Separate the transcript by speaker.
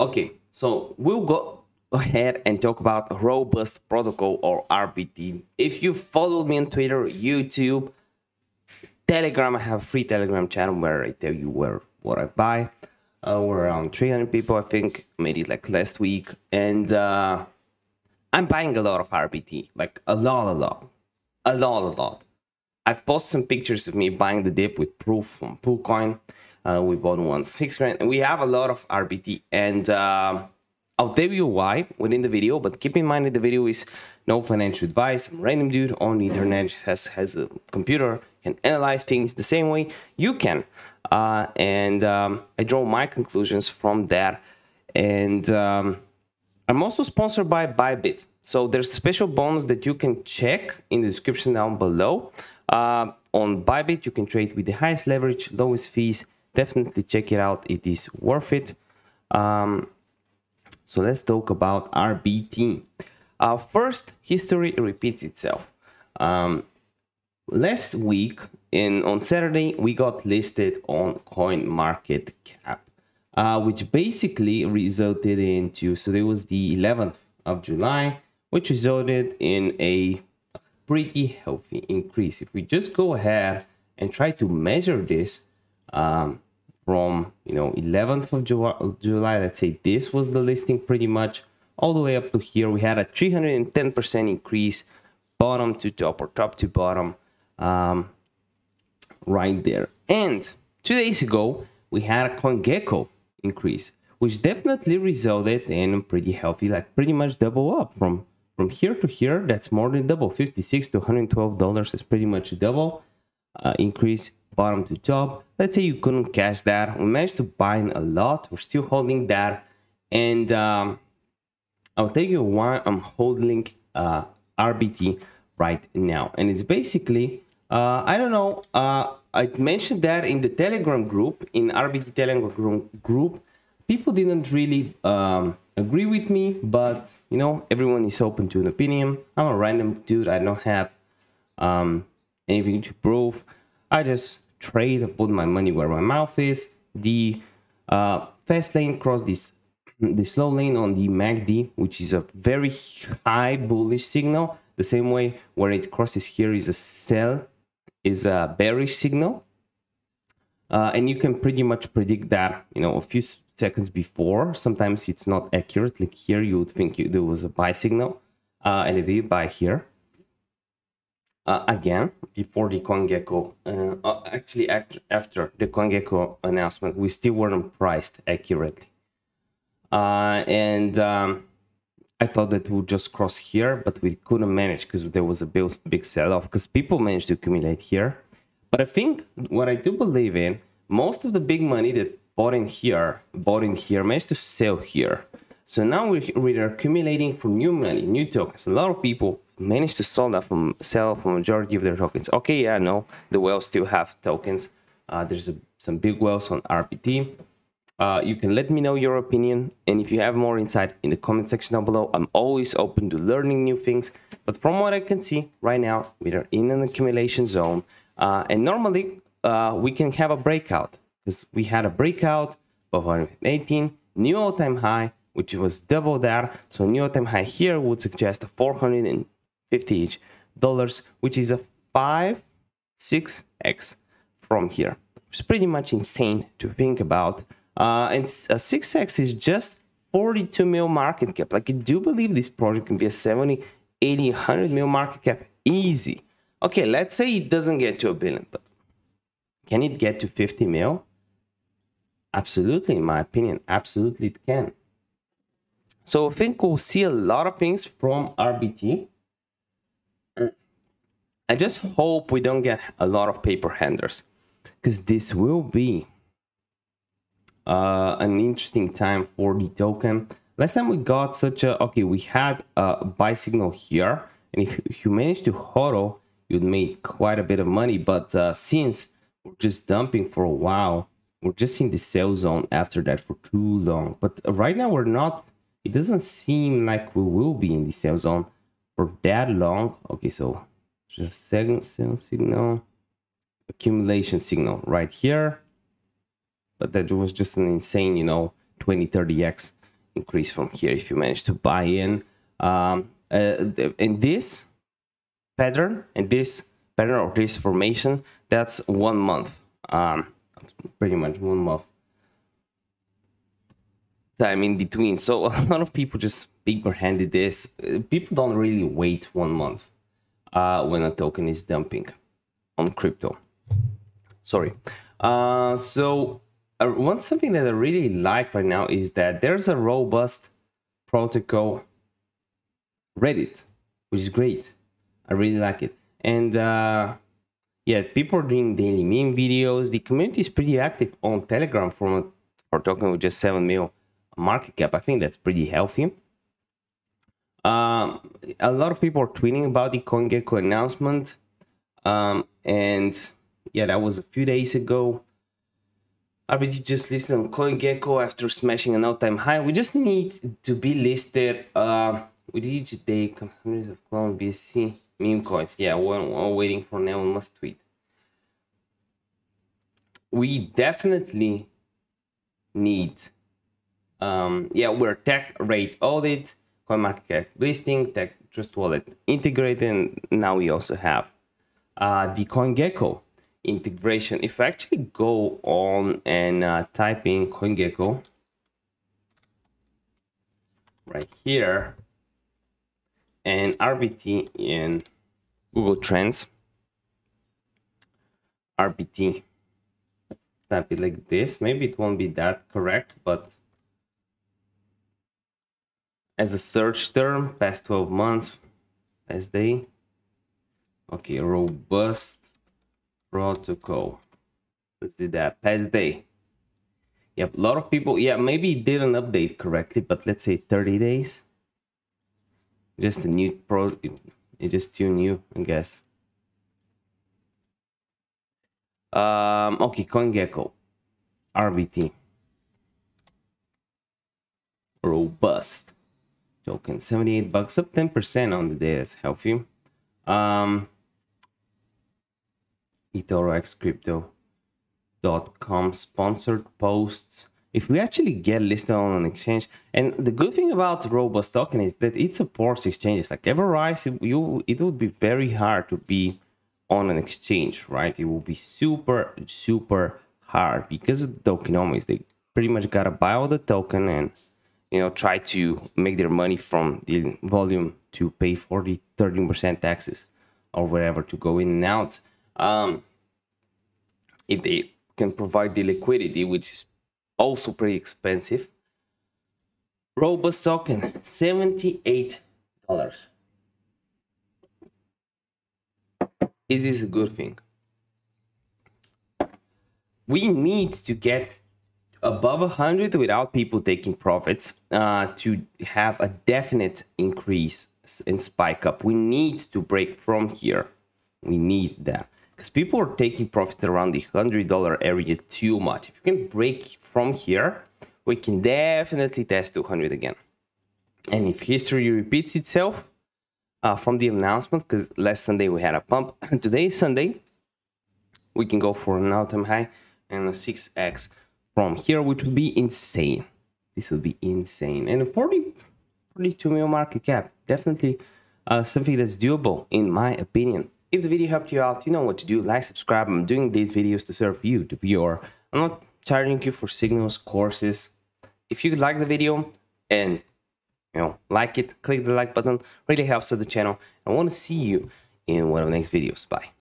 Speaker 1: Okay, so we'll go ahead and talk about robust protocol or RBT. If you followed me on Twitter, YouTube, Telegram, I have a free Telegram channel where I tell you where what I buy. Uh, we're around 300 people, I think, made it like last week, and uh, I'm buying a lot of RBT, like a lot, a lot, a lot, a lot. I've posted some pictures of me buying the dip with proof from PooCoin. Uh, we bought one six grand. We have a lot of RBT, and uh, I'll tell you why within the video. But keep in mind that the video is no financial advice. I'm random dude on the internet has has a computer can analyze things the same way you can, uh, and um, I draw my conclusions from that. And um, I'm also sponsored by Bybit. So there's special bonus that you can check in the description down below. Uh, on Bybit, you can trade with the highest leverage, lowest fees, definitely check it out. It is worth it. Um, so let's talk about RBT. Uh, first, history repeats itself. Um, last week, in on Saturday, we got listed on Coin Market Cap, uh, which basically resulted into so there was the 11th of July, which resulted in a pretty healthy increase. If we just go ahead and try to measure this, um, from you know 11th of July, let's say this was the listing pretty much all the way up to here we had a 310% increase bottom to top or top to bottom um, right there. And two days ago we had a CoinGecko increase which definitely resulted in pretty healthy like pretty much double up from from here to here. That's more than double 56 to 112 dollars is pretty much a double uh, increase bottom to top. Let's say you couldn't cash that. We managed to buy in a lot. We're still holding that. And um, I'll tell you why I'm holding uh, RBT right now. And it's basically, uh, I don't know, uh, I mentioned that in the Telegram group, in rbt Telegram group, people didn't really um, agree with me, but you know, everyone is open to an opinion. I'm a random dude. I don't have um, anything to prove. I just trade, put my money where my mouth is. The uh, fast lane cross this the slow lane on the MACD, which is a very high bullish signal. The same way where it crosses here is a sell, is a bearish signal. Uh, and you can pretty much predict that, you know, a few seconds before. Sometimes it's not accurate. Like here, you would think you, there was a buy signal, uh, and it did buy here uh, again before the CoinGecko, uh, uh, actually after, after the CoinGecko announcement, we still weren't priced accurately. Uh, and um, I thought that we'd just cross here, but we couldn't manage because there was a big, big sell-off because people managed to accumulate here. But I think what I do believe in, most of the big money that bought in here, bought in here, managed to sell here. So now we're, we're accumulating for new money, new tokens. A lot of people managed to sell that from sell for majority of their tokens. Okay, yeah, no, the whales still have tokens. Uh, there's a, some big whales on RBT. Uh, you can let me know your opinion, and if you have more insight in the comment section down below, I'm always open to learning new things. But from what I can see right now, we are in an accumulation zone, uh, and normally uh, we can have a breakout because we had a breakout of 118, new all-time high, which was double that. So new all-time high here would suggest a 400 50 each dollars, which is a 5, 6x from here. It's pretty much insane to think about. Uh, and a 6x is just 42 mil market cap. Like, I do believe this project can be a 70, 80, 100 mil market cap easy. Okay, let's say it doesn't get to a billion, but can it get to 50 mil? Absolutely, in my opinion, absolutely it can. So I think we'll see a lot of things from RBT. I just hope we don't get a lot of paper handers because this will be uh, an interesting time for the token. Last time we got such a, okay, we had a buy signal here. And if, you manage to hodl, you'd make quite a bit of money. But uh, since we're just dumping for a while, we're just in the sell zone after that for too long. But right now we're not, it doesn't seem like we will be in the sell zone for that long. Okay, so just second signal. Accumulation signal right here. But that was just an insane you know 20 30x increase from here if you manage to buy in. Um, uh, in this pattern and this pattern or this formation that's one month. Um, pretty much one month time in between. So a lot of people just paper handed this people don't really wait one month uh, when a token is dumping on crypto sorry uh, so uh, one something that i really like right now is that there's a robust protocol reddit which is great i really like it and uh, yeah, people are doing daily meme videos. The community is pretty active on Telegram from for talking with just 7 mil market cap. I think that's pretty healthy. Um, a lot of people are tweeting about the CoinGecko announcement. Um, and yeah, that was a few days ago. RBT just listed on CoinGecko after smashing an all-time high. We just need to be listed uh, with each day. Hundreds of clone BSC meme coins. Yeah, we're, we're waiting for Elon Musk tweet. We definitely need, um, yeah, we're TechRate audit, CoinMarketCap listing, tech trust wallet integrated, and now we also have uh, the CoinGecko integration. If I actually go on and uh, type in CoinGecko right here, and RBT in Google Trends. RBT. Type it like this. Maybe it won't be that correct, but as a search term, past 12 months, past day. Okay, robust protocol. Let's do that. Past day. Yep, a lot of people, yeah, maybe didn't update correctly, but let's say 30 days just a new pro it just too new i guess um okay coingecko rbt robust token 78 bucks up 10 percent on the day that's healthy um eToroXCrypto.com sponsored posts if we actually get listed on an exchange, and the good thing about Robust token is that it supports exchanges like Everrise. It, you, it would be very hard to be on an exchange, right? It will be super, super hard because of the tokenomics. They pretty much gotta buy all the token and you know try to make their money from the volume to pay 40 13% taxes or whatever to go in and out um, if they can provide the liquidity which is also pretty expensive. Robust token, $78. Is this a good thing? We need to get above 100 without people taking profits uh, to have a definite increase in spike up. We need to break from here. We need that because people are taking profits around the $100 area too much. If you can break from here, we can definitely test 200 again. And if history repeats itself uh, from the announcement, because last Sunday we had a pump, and today is Sunday, we can go for an all-time high and a 6x from here, which would be insane. This would be insane. And 40, 42 mil market cap, definitely uh, something that's doable in my opinion. If the video helped you out, you know what to do. Like, subscribe. I'm doing these videos to serve you, the viewer. I'm not charging you for signals, courses. If you like the video and you know like it, click the like button. Really helps out the channel. I want to see you in one of the next videos. Bye.